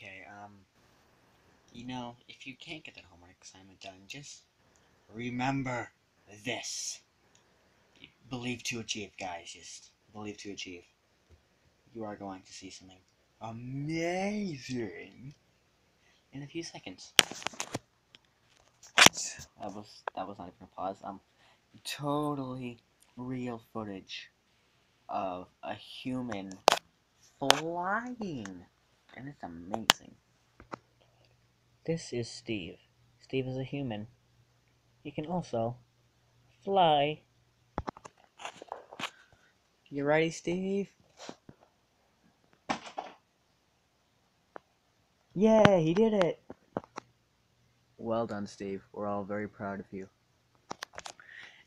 Okay, um, you know, if you can't get that homework assignment done, just remember this. Believe to achieve, guys. Just believe to achieve. You are going to see something amazing in a few seconds. That was that was not even a pause. Um, totally real footage of a human flying, and it's amazing. This is Steve. Steve is a human. He can also fly. You ready, Steve? Yeah, he did it! Well done, Steve. We're all very proud of you.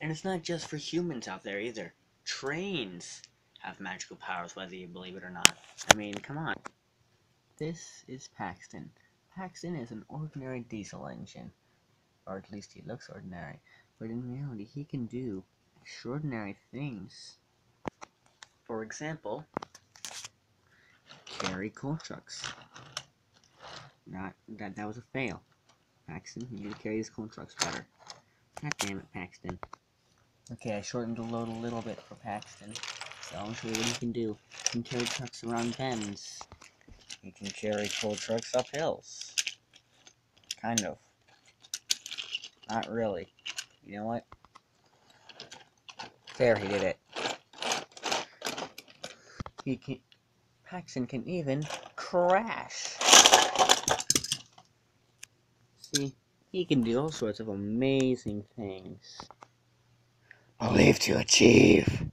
And it's not just for humans out there either. Trains have magical powers, whether you believe it or not. I mean, come on. This is Paxton. Paxton is an ordinary diesel engine. Or at least he looks ordinary. But in reality, he can do extraordinary things. For example, carry coal trucks. Not that that was a fail. Paxton, you need to carry these coal trucks better. God damn it, Paxton. Okay, I shortened the load a little bit for Paxton. So I'll show you what he can do. He can carry trucks around bends. He can carry coal trucks up hills. Kind of. Not really. You know what? There, he did it. He can. Paxton can even crash. See, he can do all sorts of amazing things. Believe to achieve.